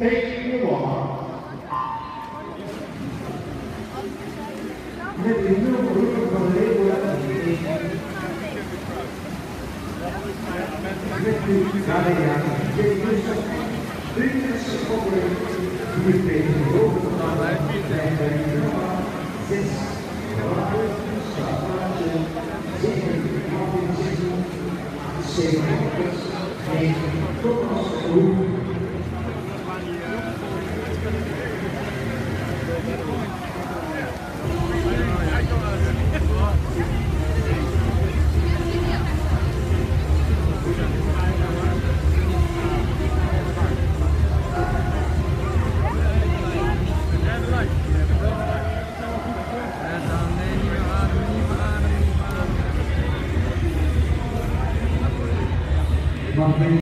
taking the walk. Met de nieuwe route van Leeuwen met de Gaia, Jezus, Vrienden Schoppen, die tegenover de en de nummer 6, Robert Staffage, 7, Martin 7, 7, 9, Thomas Groen, something